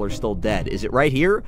people are still dead. Is it right here?